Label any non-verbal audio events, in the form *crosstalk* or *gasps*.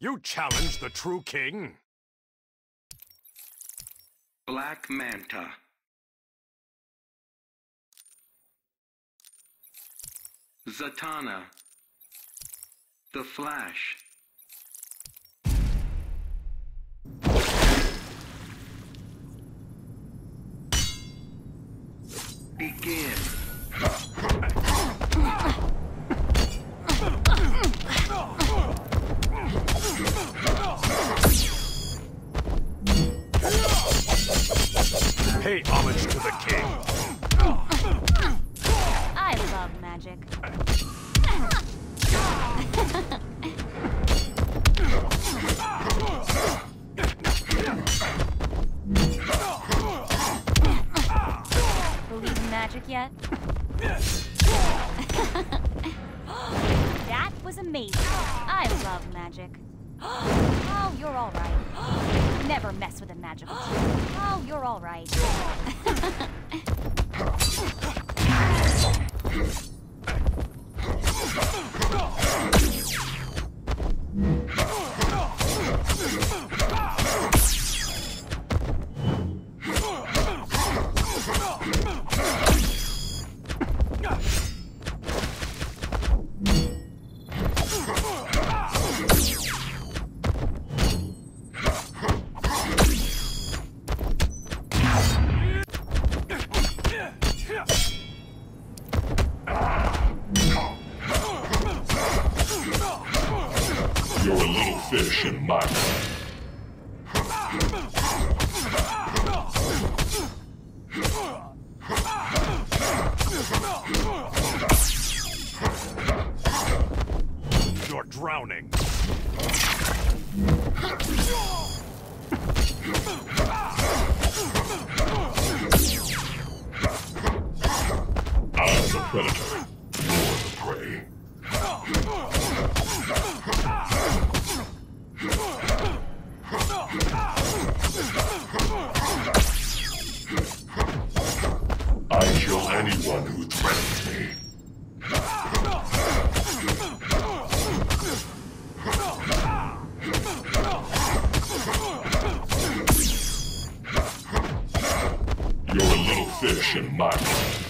You challenge the true king? Black Manta. Zatanna. The Flash. Begin. Pay homage to the king. I love magic. Believe in magic yet? *laughs* that was amazing. I love magic. *gasps* Oh, you're all right. *gasps* Never mess with a magical. *gasps* Oh, you're all right. *laughs* *laughs* Little fish in my mind. You're drowning. I'm the predator. Destruction Mile.